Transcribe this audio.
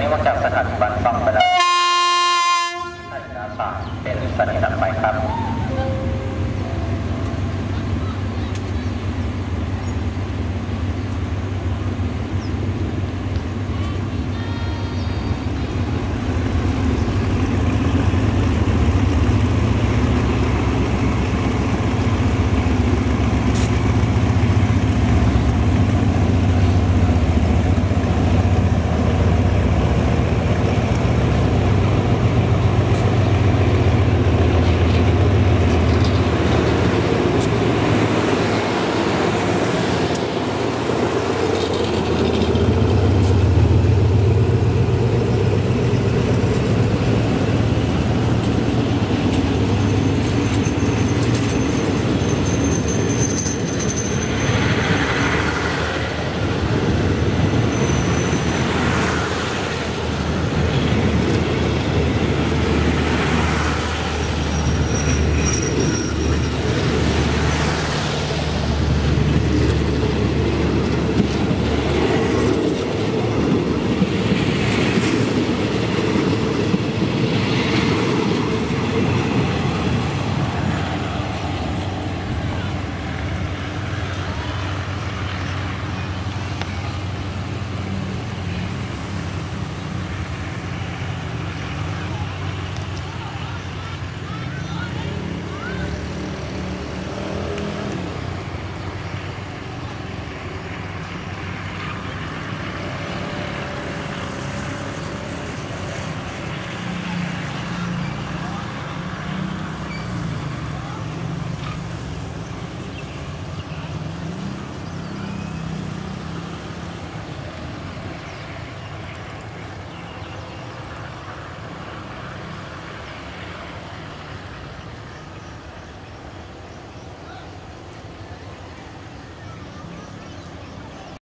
นี้ว่าจากสถานีบันซ่องไปแล้วใช้ดาสาเป็นสถานีถัดไปครับ